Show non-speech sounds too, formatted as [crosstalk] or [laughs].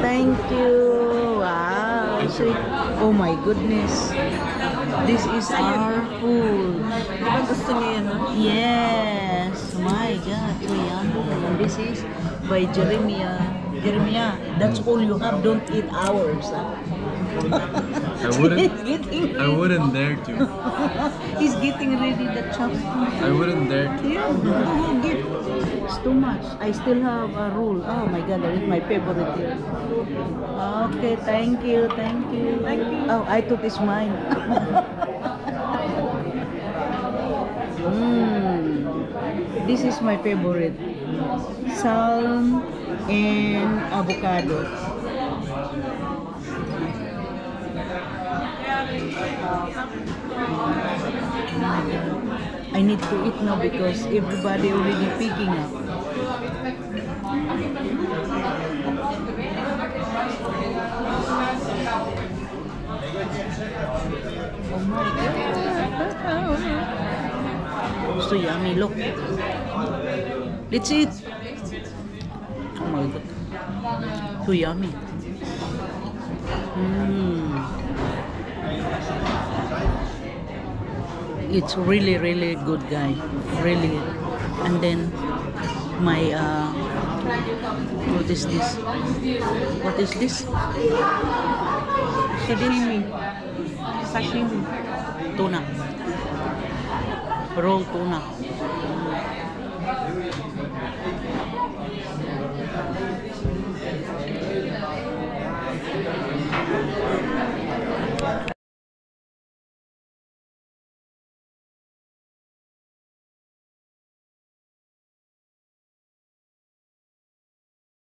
Thank you. Wow. Sweet. Oh my goodness. This is our food. Gusto niyo yan. Yes. My God. And this is by Jeremiah. Jeremiah, that's all you have. Don't eat ours. [laughs] I wouldn't. I wouldn't dare to. [laughs] He's getting ready the chop. I wouldn't dare to. Yeah, [laughs] too much. I still have a rule. Oh my god, that is my favorite here. Okay, thank you, thank you. Thank you. Oh, I thought it's mine. mm. This is my favorite. Salm and avocado. I need to eat now because everybody already picking up. Oh my god. So yummy, look. Let's eat. Oh my god. So yummy. Mm. It's really, really good, guy. Really. And then my uh, what is this? What is this? Sashimi. Sashimi. Tuna. Raw tuna.